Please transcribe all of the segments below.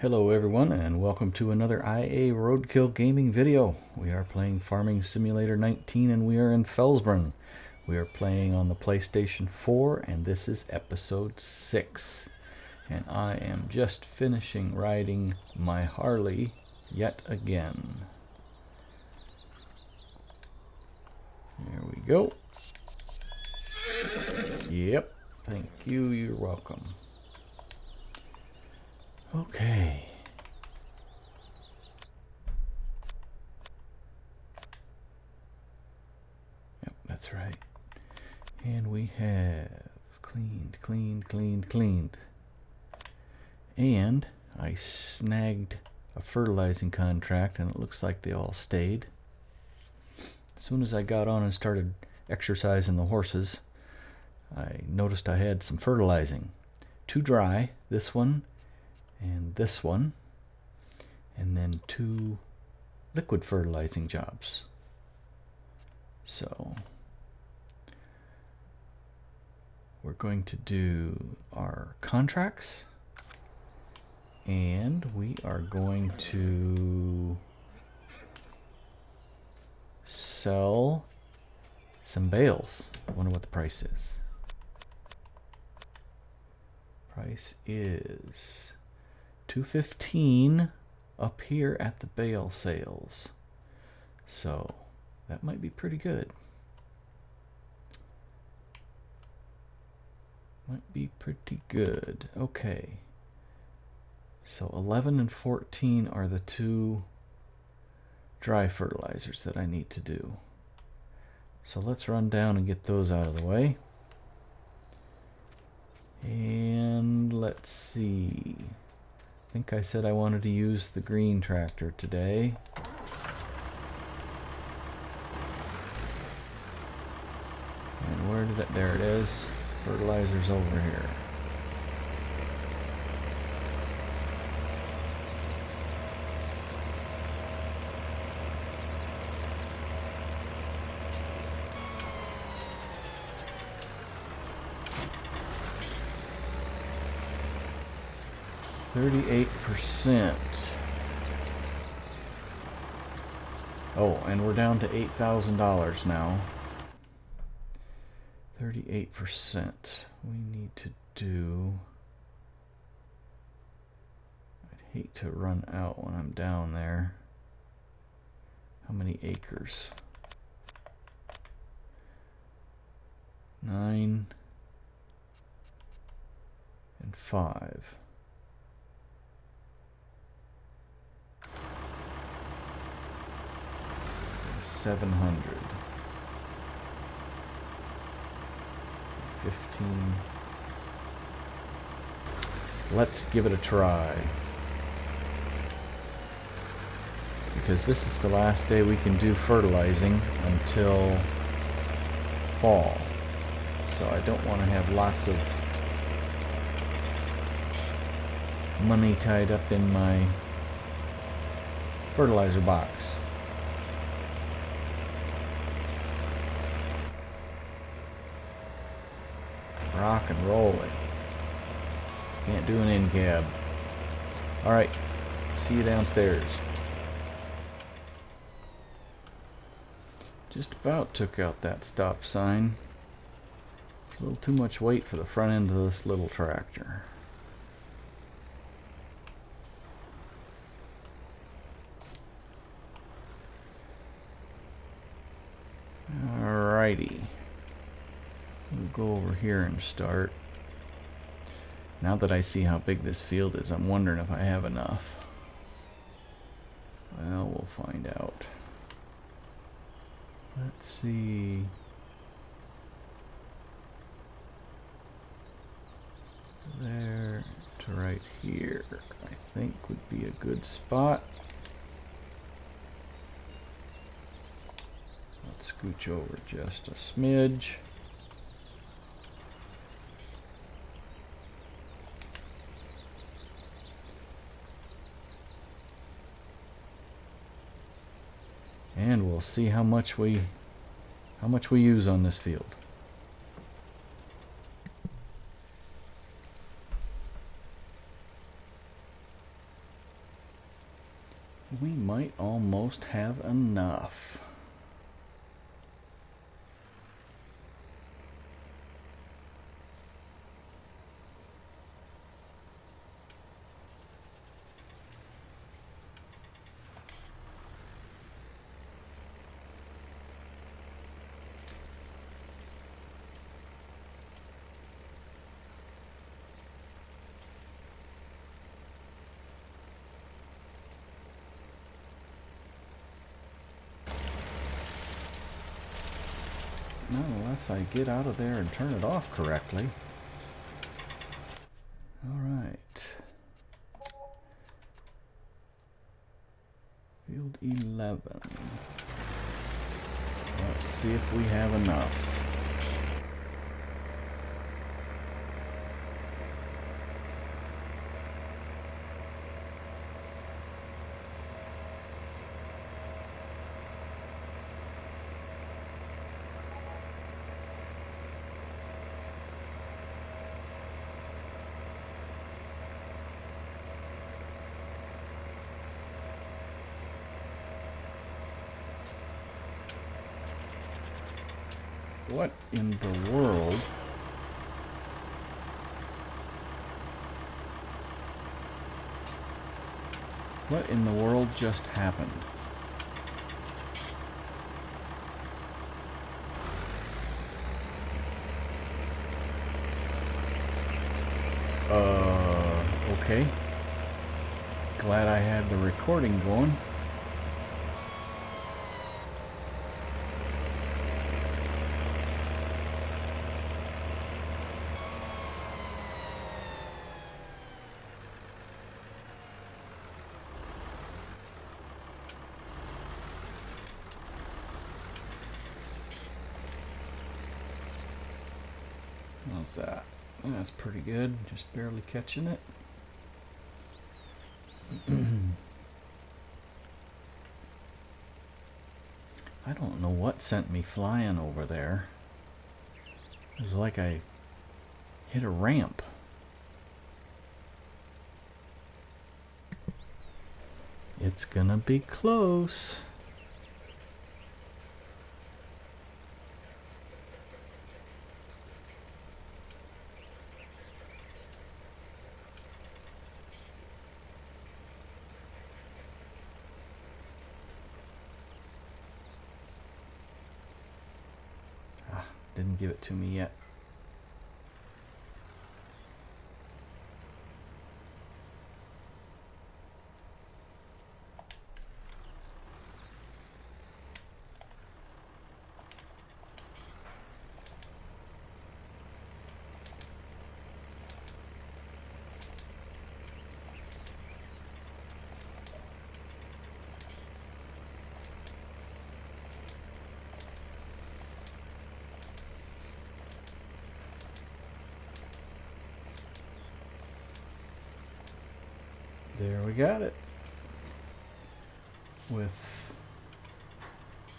Hello everyone and welcome to another IA Roadkill Gaming video. We are playing Farming Simulator 19 and we are in Felsbrunn. We are playing on the PlayStation 4 and this is episode 6. And I am just finishing riding my Harley yet again. There we go. Yep, thank you, you're welcome. Okay. Yep, that's right. And we have cleaned, cleaned, cleaned, cleaned. And I snagged a fertilizing contract and it looks like they all stayed. As soon as I got on and started exercising the horses, I noticed I had some fertilizing. Too dry, this one and this one and then two liquid fertilizing jobs so we're going to do our contracts and we are going to sell some bales. I wonder what the price is. Price is 215 up here at the bale sales. So that might be pretty good. Might be pretty good. Okay. So 11 and 14 are the two dry fertilizers that I need to do. So let's run down and get those out of the way. And let's see. I think I said I wanted to use the green tractor today. And where did it, there it is. Fertilizer's over here. Thirty-eight percent. Oh, and we're down to eight thousand dollars now. Thirty-eight percent. We need to do. I'd hate to run out when I'm down there. How many acres? Nine and five. Seven hundred. Fifteen. Let's give it a try. Because this is the last day we can do fertilizing until fall. So I don't want to have lots of money tied up in my fertilizer box. Rock and rolling. Can't do an in cab. Alright, see you downstairs. Just about took out that stop sign. A little too much weight for the front end of this little tractor. Alrighty. We'll go over here and start. Now that I see how big this field is, I'm wondering if I have enough. Well, we'll find out. Let's see. There to right here, I think would be a good spot. Let's scooch over just a smidge. and we'll see how much we how much we use on this field. We might almost have enough. Get out of there and turn it off correctly. Alright. Field 11. Let's see if we have enough. What in the world? What in the world just happened? Uh, okay. Glad I had the recording going. How's that? That's pretty good. Just barely catching it. I don't know what sent me flying over there. It was like I hit a ramp. It's gonna be close. Didn't give it to me yet. There we got it. With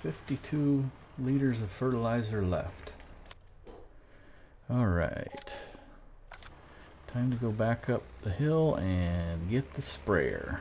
52 liters of fertilizer left. All right. Time to go back up the hill and get the sprayer.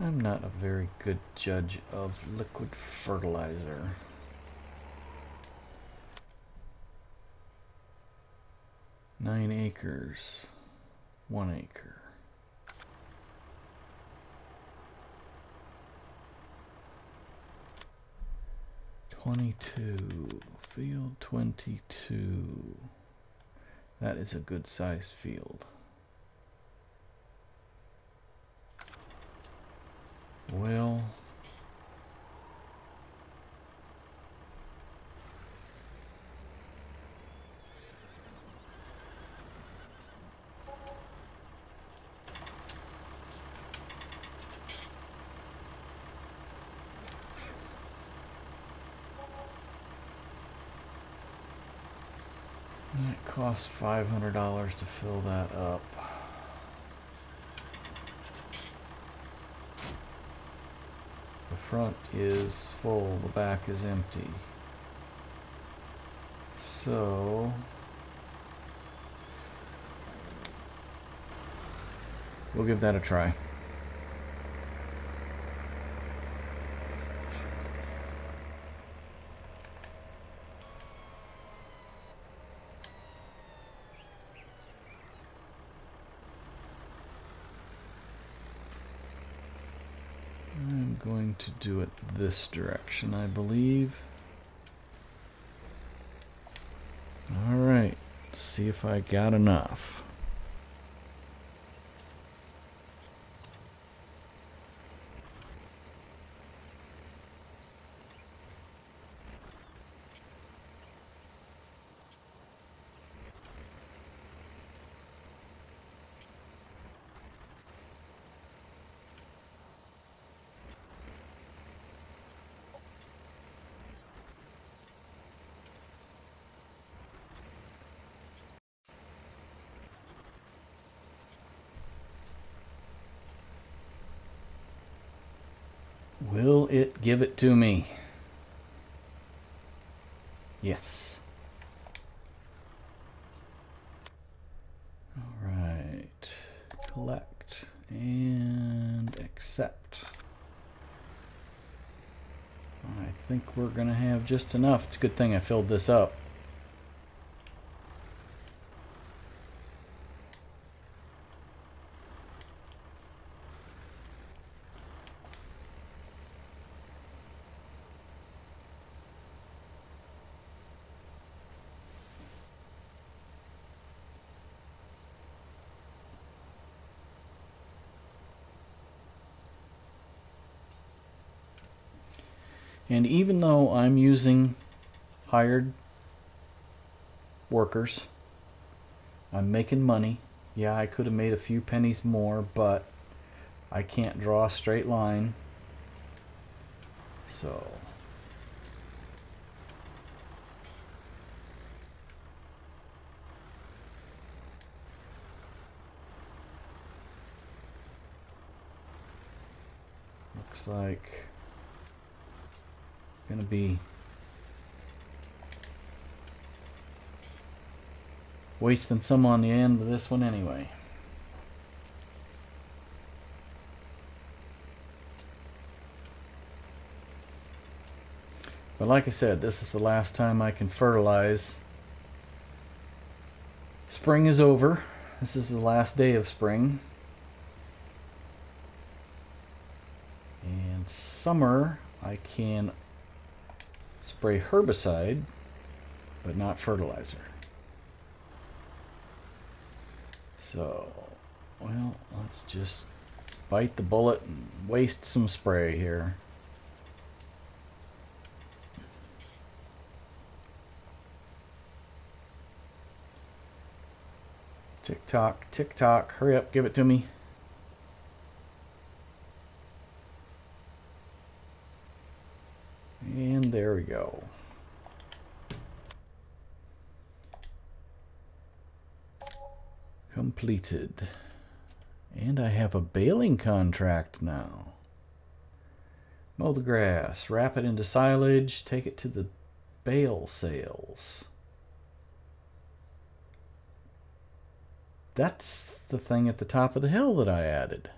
I'm not a very good judge of liquid fertilizer. Nine acres, one acre. Twenty-two, field twenty-two. That is a good sized field. Well, That costs $500 to fill that up. Front is full, the back is empty. So... We'll give that a try. Going to do it this direction, I believe. Alright, see if I got enough. Will it give it to me? Yes. All right. Collect and accept. I think we're going to have just enough. It's a good thing I filled this up. And even though I'm using hired workers, I'm making money. Yeah, I could have made a few pennies more, but I can't draw a straight line. So... Looks like going to be wasting some on the end of this one anyway. But like I said, this is the last time I can fertilize. Spring is over. This is the last day of spring. And summer, I can spray herbicide, but not fertilizer. So, well, let's just bite the bullet and waste some spray here. Tick tock, tick tock, hurry up, give it to me. And there go. Completed. And I have a baling contract now. Mow the grass, wrap it into silage, take it to the bale sales. That's the thing at the top of the hill that I added.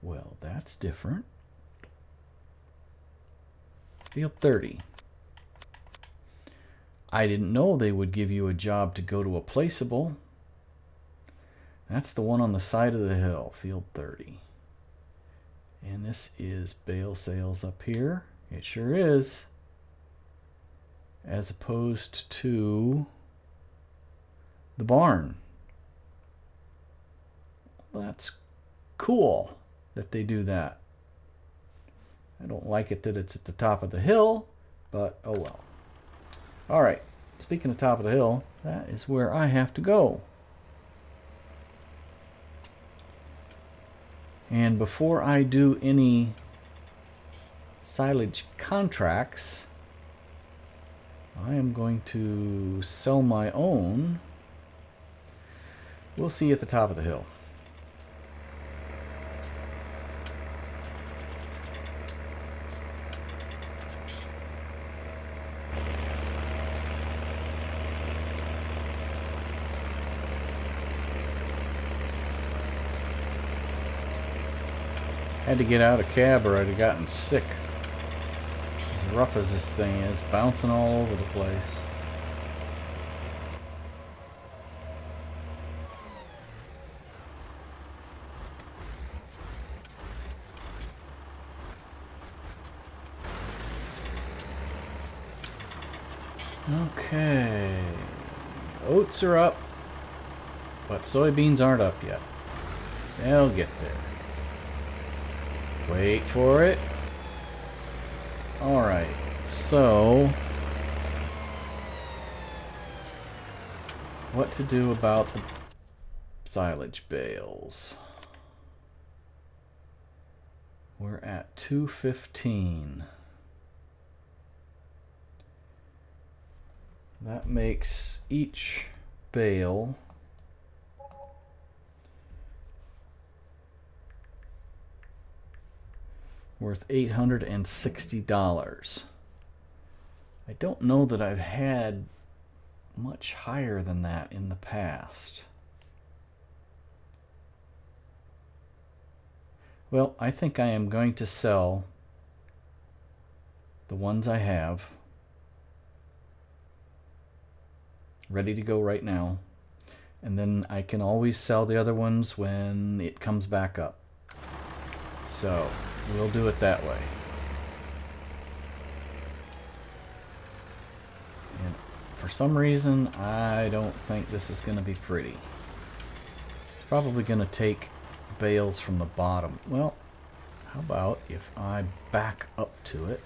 Well, that's different. Field 30. I didn't know they would give you a job to go to a placeable. That's the one on the side of the hill, field 30. And this is bale sales up here. It sure is. As opposed to the barn. That's cool that they do that. I don't like it that it's at the top of the hill, but oh well. Alright, speaking of top of the hill, that is where I have to go. And before I do any silage contracts, I am going to sell my own. We'll see you at the top of the hill. Had to get out of cab or I'd have gotten sick. As rough as this thing is, bouncing all over the place. Okay. Oats are up, but soybeans aren't up yet. They'll get there. Wait for it. Alright, so... What to do about the silage bales? We're at 215. That makes each bale worth $860. I don't know that I've had much higher than that in the past. Well, I think I am going to sell the ones I have ready to go right now. And then I can always sell the other ones when it comes back up. So... We'll do it that way. And for some reason, I don't think this is going to be pretty. It's probably going to take bales from the bottom. Well, how about if I back up to it?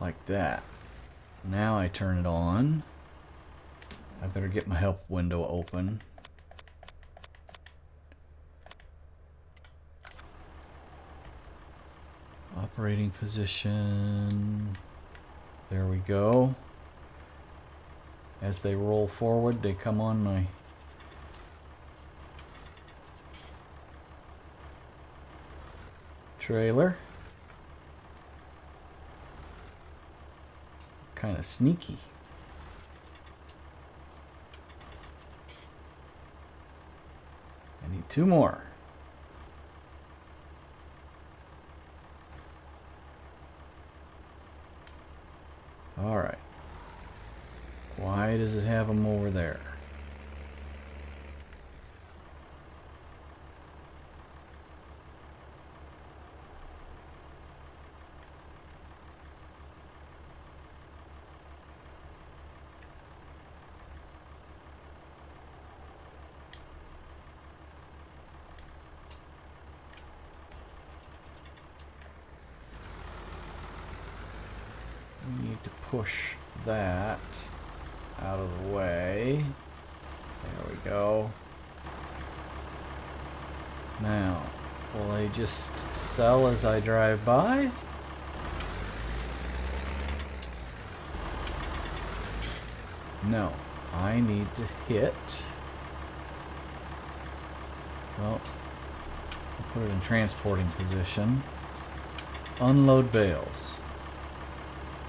Like that. Now I turn it on. I better get my help window open. Operating position. There we go. As they roll forward, they come on my trailer. Kind of sneaky. Two more. All right. Why does it have them over there? Push that out of the way. There we go. Now, will they just sell as I drive by? No, I need to hit. Well, I'll put it in transporting position. Unload bales.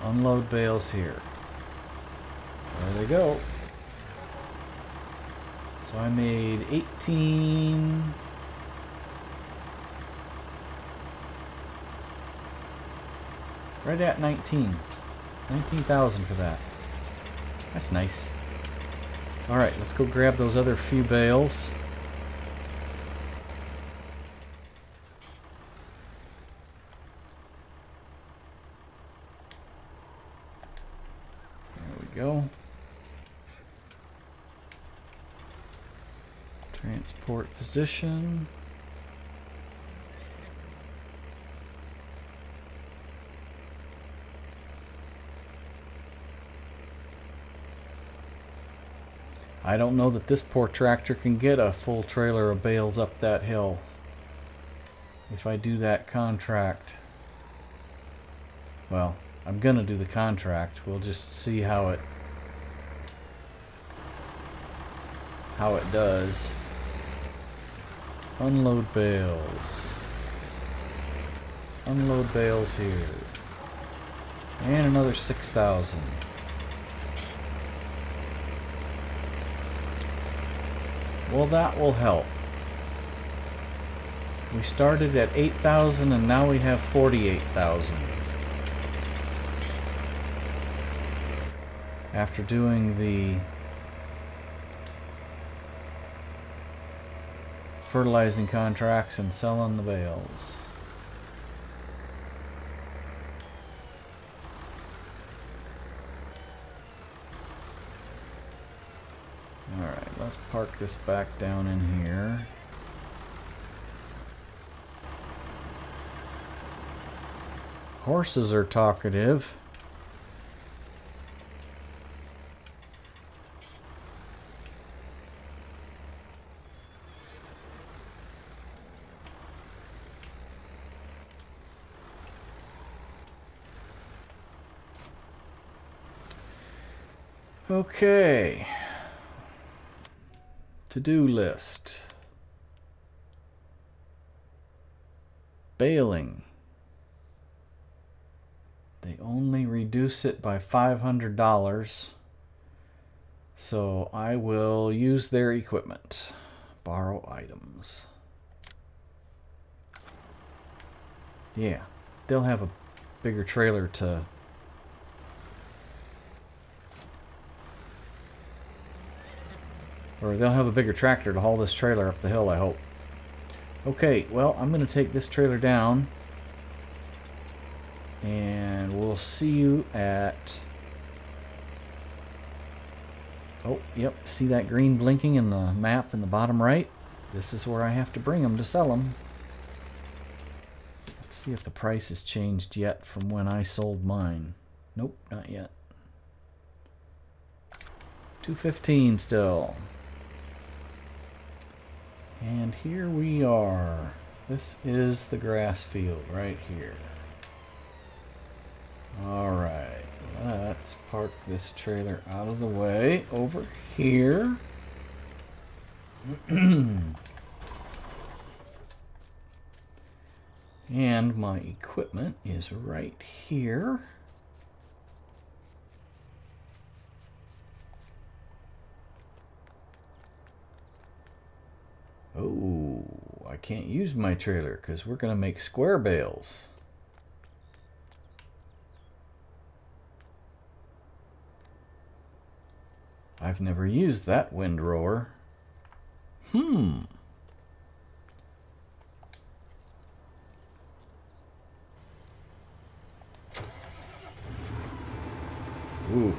Unload bales here. There they go. So I made 18... Right at 19. 19,000 for that. That's nice. Alright, let's go grab those other few bales. Go. Transport position. I don't know that this poor tractor can get a full trailer of bales up that hill. If I do that contract. Well, I'm gonna do the contract. We'll just see how it how it does. Unload bales. Unload bales here. And another 6,000. Well, that will help. We started at 8,000 and now we have 48,000. After doing the fertilizing contracts and selling the bales. Alright, let's park this back down in here. Horses are talkative. Okay. To-do list. Baling. They only reduce it by $500. So I will use their equipment. Borrow items. Yeah, they'll have a bigger trailer to Or they'll have a bigger tractor to haul this trailer up the hill, I hope. Okay, well, I'm going to take this trailer down. And we'll see you at... Oh, yep, see that green blinking in the map in the bottom right? This is where I have to bring them to sell them. Let's see if the price has changed yet from when I sold mine. Nope, not yet. 215 still. And here we are. This is the grass field right here. Alright, let's park this trailer out of the way over here. and my equipment is right here. Oh, I can't use my trailer because we're going to make square bales. I've never used that windrower. Hmm. Ooh.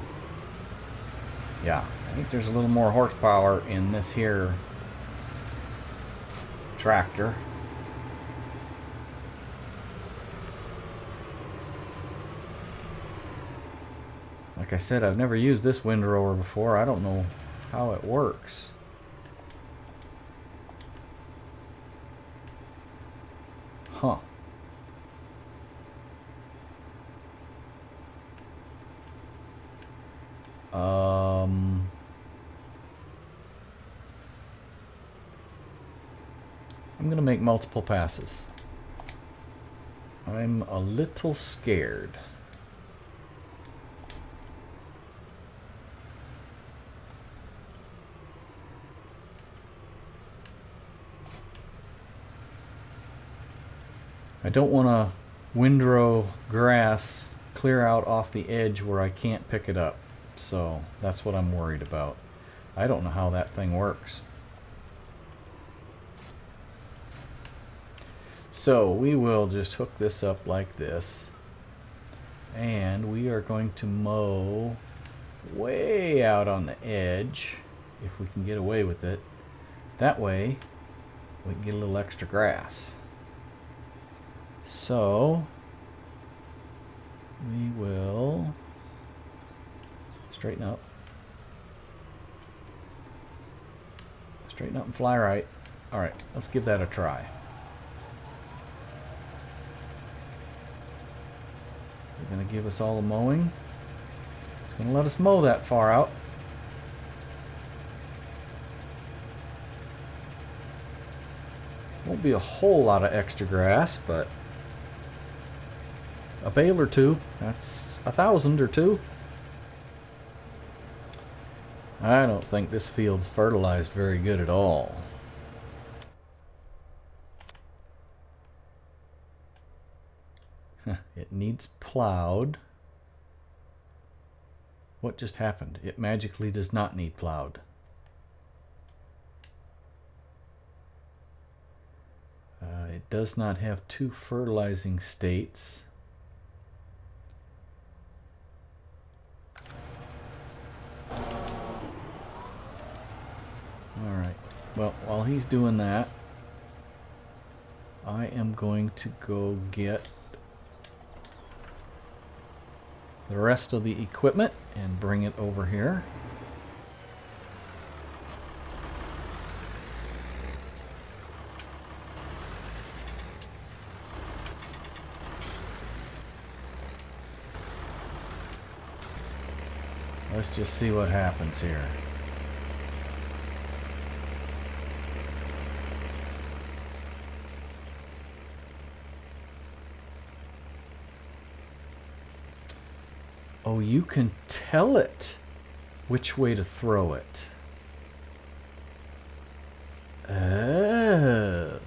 Yeah, I think there's a little more horsepower in this here tractor. Like I said, I've never used this windrower before. I don't know how it works. Huh. Um... I'm going to make multiple passes. I'm a little scared. I don't want to windrow grass clear out off the edge where I can't pick it up. So that's what I'm worried about. I don't know how that thing works. So we will just hook this up like this. And we are going to mow way out on the edge, if we can get away with it. That way, we can get a little extra grass. So, we will straighten up. Straighten up and fly right. Alright, let's give that a try. Going to give us all the mowing. It's going to let us mow that far out. Won't be a whole lot of extra grass, but a bale or two. That's a thousand or two. I don't think this field's fertilized very good at all. it needs plowed. What just happened? It magically does not need plowed. Uh, it does not have two fertilizing states. Alright, well, while he's doing that, I am going to go get the rest of the equipment and bring it over here. Let's just see what happens here. You can tell it which way to throw it. Oh.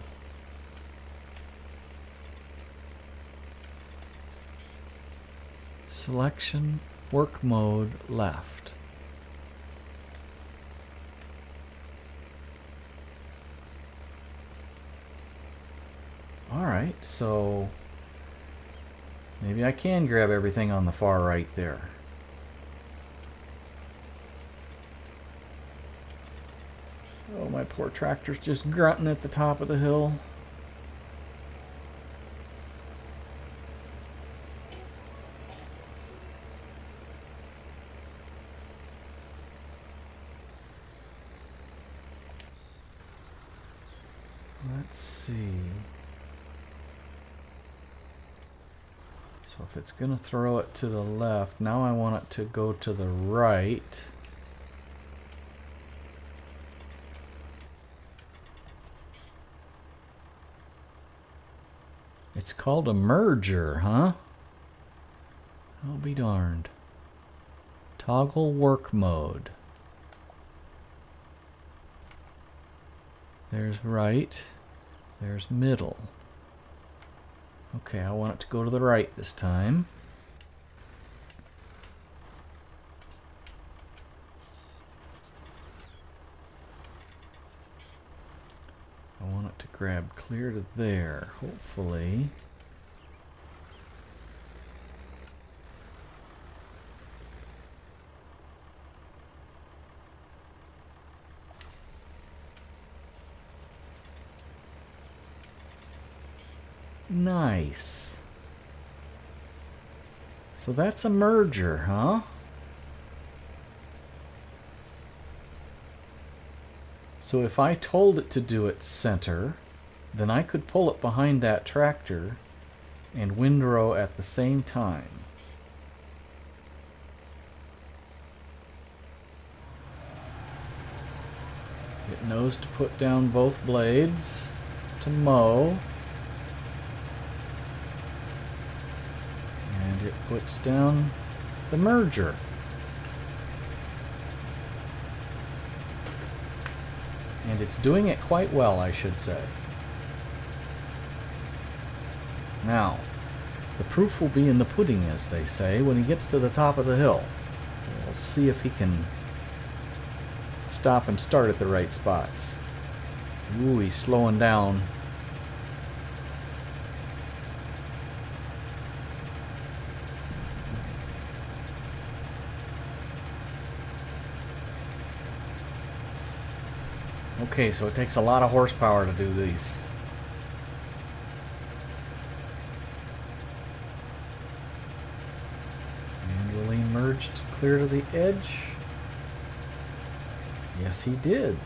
Selection, work mode, left. Alright, so Maybe I can grab everything on the far right there. Oh, my poor tractor's just grunting at the top of the hill. Let's see. So if it's going to throw it to the left, now I want it to go to the right. It's called a merger, huh? I'll be darned. Toggle work mode. There's right. There's middle. Okay, I want it to go to the right this time. I want it to grab clear to there, hopefully. Nice. So that's a merger, huh? So if I told it to do it center, then I could pull it behind that tractor and windrow at the same time. It knows to put down both blades to mow. Puts down the merger. And it's doing it quite well, I should say. Now, the proof will be in the pudding, as they say, when he gets to the top of the hill. We'll see if he can stop and start at the right spots. Ooh, he's slowing down. Okay, so it takes a lot of horsepower to do these. And merged clear to the edge. Yes, he did.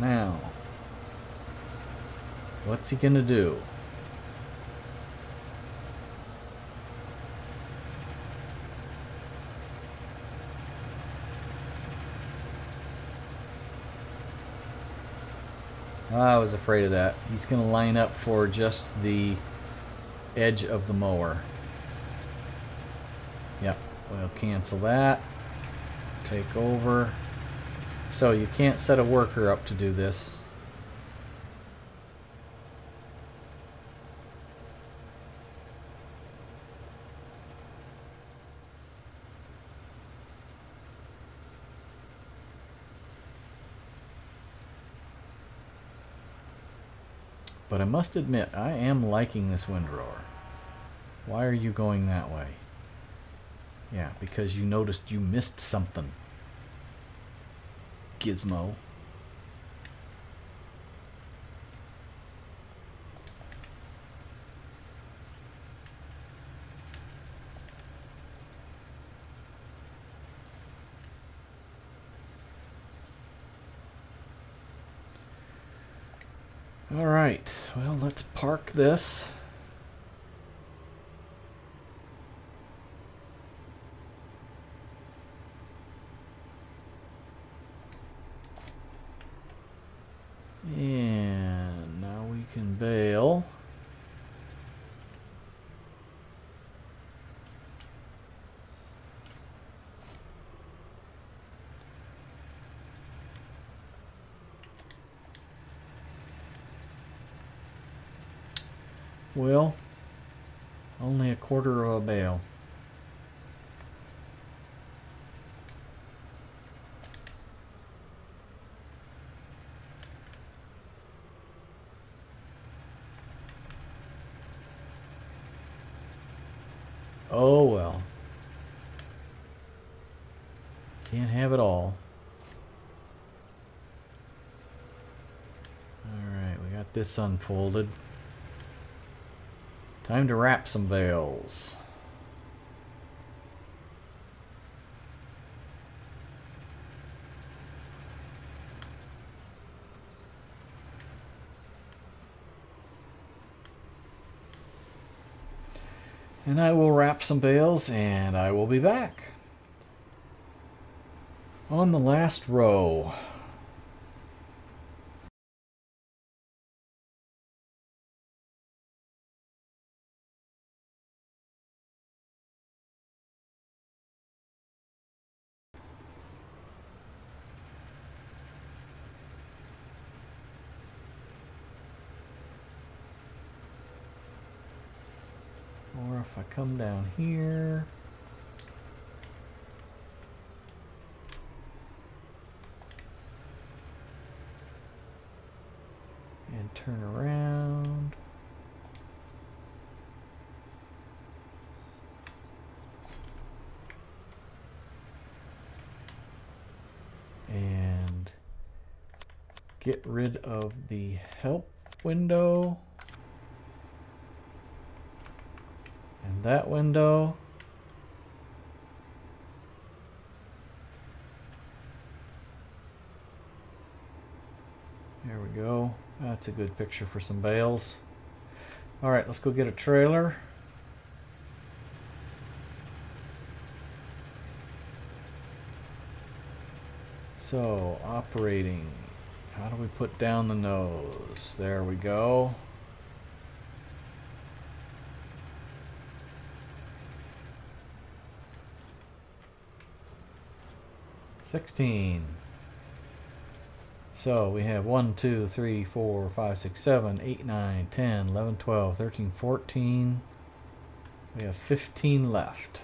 Now, what's he gonna do? I was afraid of that. He's going to line up for just the edge of the mower. Yep, we'll cancel that. Take over. So you can't set a worker up to do this. But I must admit, I am liking this windrower. Why are you going that way? Yeah, because you noticed you missed something. Gizmo. All right, well, let's park this. And now we can bale. Well, only a quarter of a bale. Oh well. Can't have it all. Alright, we got this unfolded. Time to wrap some bales. And I will wrap some bales and I will be back. On the last row. Or if I come down here. And turn around. And get rid of the help window. And that window. There we go. That's a good picture for some bales. All right, let's go get a trailer. So, operating. How do we put down the nose? There we go. 16 So we have 1, 2, 3, 4, 5, 6, 7, 8, 9, 10, 11, 12, 13, 14. We have 15 left.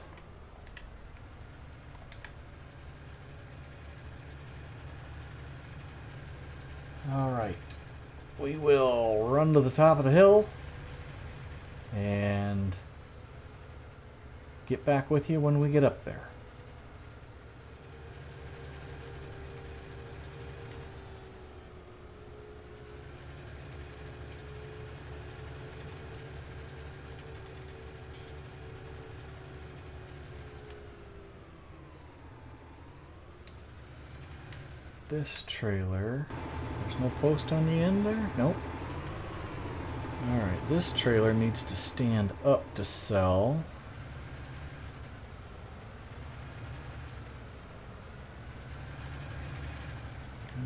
Alright. We will run to the top of the hill and get back with you when we get up there. This trailer. There's no post on the end there? Nope. Alright, this trailer needs to stand up to sell.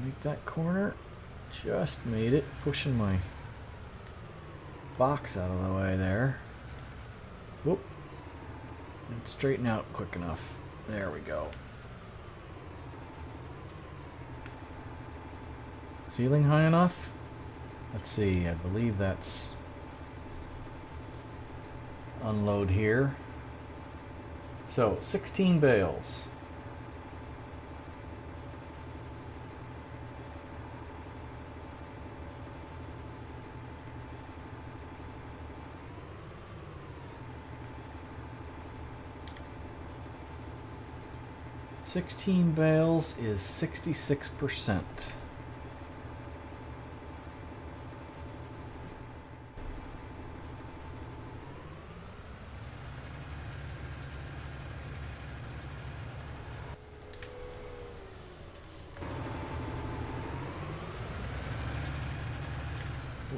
Make that corner. Just made it. Pushing my box out of the way there. Whoop. And straighten out quick enough. There we go. Ceiling high enough? Let's see, I believe that's unload here. So, 16 bales. Sixteen bales is sixty-six percent.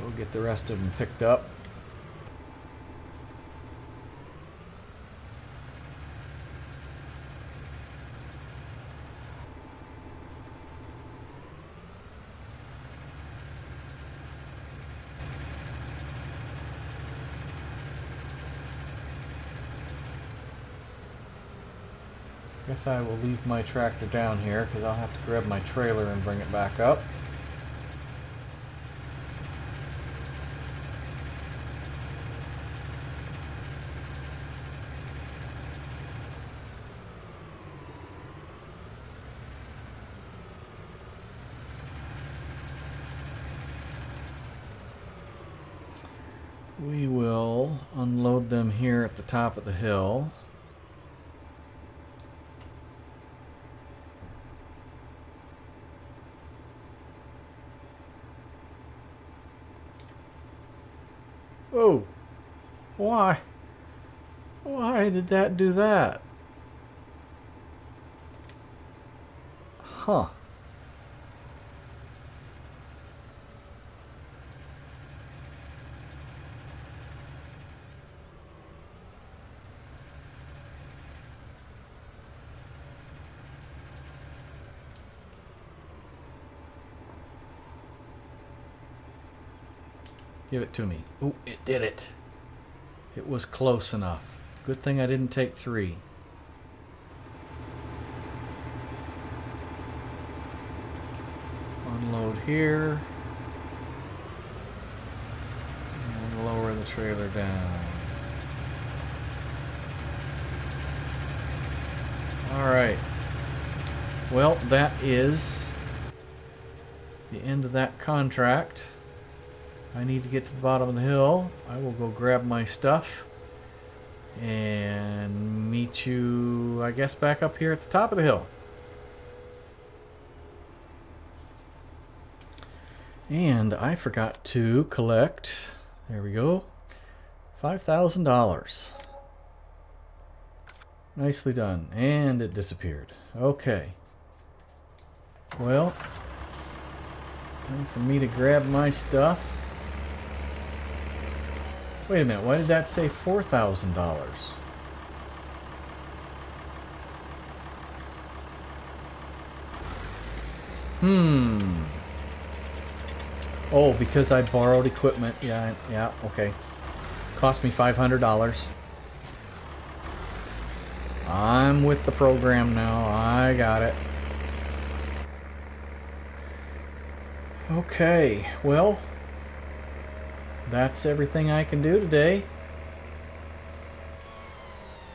We'll get the rest of them picked up. Guess I will leave my tractor down here because I'll have to grab my trailer and bring it back up. We will unload them here at the top of the hill. Oh, why? Why did that do that? Huh. Give it to me. Oh, it did it. It was close enough. Good thing I didn't take three. Unload here. And lower the trailer down. Alright. Well, that is the end of that contract. I need to get to the bottom of the hill. I will go grab my stuff and meet you, I guess, back up here at the top of the hill. And I forgot to collect, there we go, $5,000. Nicely done. And it disappeared. Okay. Well, time for me to grab my stuff. Wait a minute, why did that say $4,000? Hmm. Oh, because I borrowed equipment. Yeah, yeah, okay. Cost me $500. I'm with the program now. I got it. Okay, well, that's everything I can do today.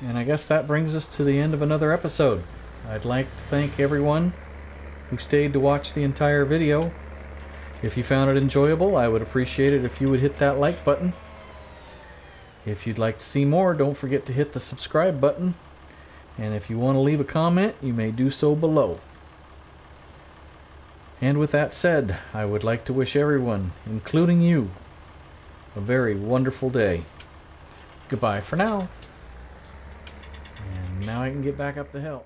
And I guess that brings us to the end of another episode. I'd like to thank everyone who stayed to watch the entire video. If you found it enjoyable, I would appreciate it if you would hit that like button. If you'd like to see more, don't forget to hit the subscribe button. And if you want to leave a comment, you may do so below. And with that said, I would like to wish everyone, including you, a very wonderful day. Goodbye for now. And now I can get back up the hill.